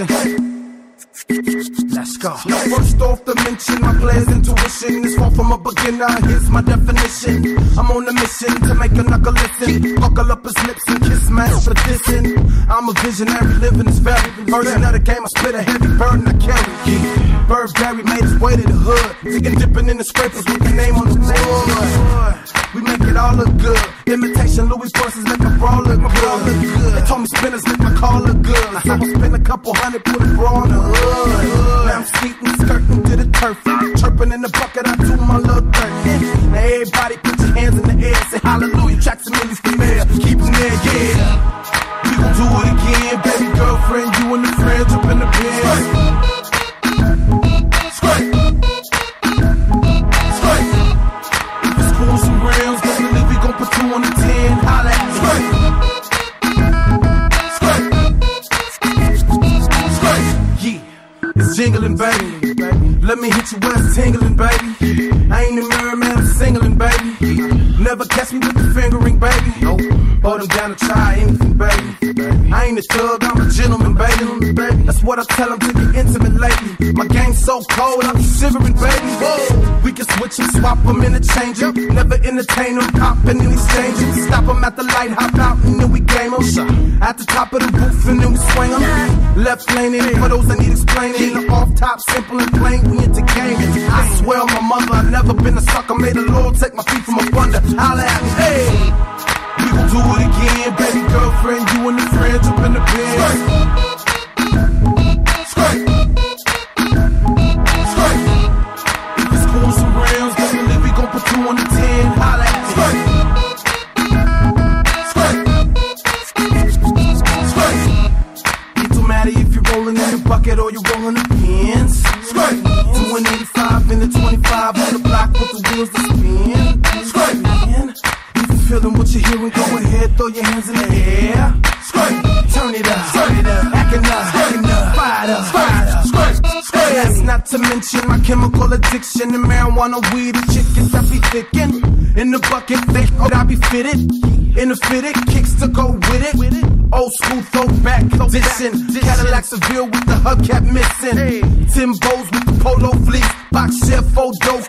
attention. Let's go. Now, first off the mention, my player's intuition is far from a beginner. Here's my definition. I'm on a mission to make a knuckle listen. Buckle up his lips and kiss my ass for dissing. I'm a visionary, living this very version of the game. I spit a heavy burden I carry. Yeah. Burberry made his way to the hood. Digging, dipping in the scrapers with the name on the all look good. Imitation Louis Vuittons make a bra look good. They told me spinners make my car look good. So I spend a couple hundred, put a bra on the hood. Now I'm skating, skirting to the turf. On the ten. Holla at me. It's jingling, baby. Let me hit you where it's tingling, baby. I ain't a mirror, man, I'm singling, baby. Never catch me with the fingering, baby. Hold them down to try anything, baby. I ain't a thug, I'm a gentleman, baby. That's what I tell them to get intimate lately. My game's so cold, I'm shivering, baby. Whoa. We can switch them, swap them, interchange them. Never entertain them, popping and exchange them. Stop them at the light, hop out, and then we game them. At the top of the roof, and then we swing them. Left lane in for those that need explaining. The off top, simple and plain, we into game. I swear on my mother, I've never been a sucker. Made the Lord take my feet from up under. Holla at me, hey. We gon' do it again, baby put two on the ten. Holla at me. If you're rolling in the bucket or you're rolling the pins. Straight. Doing 85 in the 25 on the block with the wheels to spin. Man. If you're feeling what you're hearing, go ahead, throw your hands in the air. To mention my chemical addiction and marijuana, weed, and chickens I be thinking. In the bucket, thick, I be fitted. In the fitted, kicks to go with it. Old school throwback condition. Cadillac Seville with the hubcap missing. Timbo's with the polo fleece. Box photo caprice.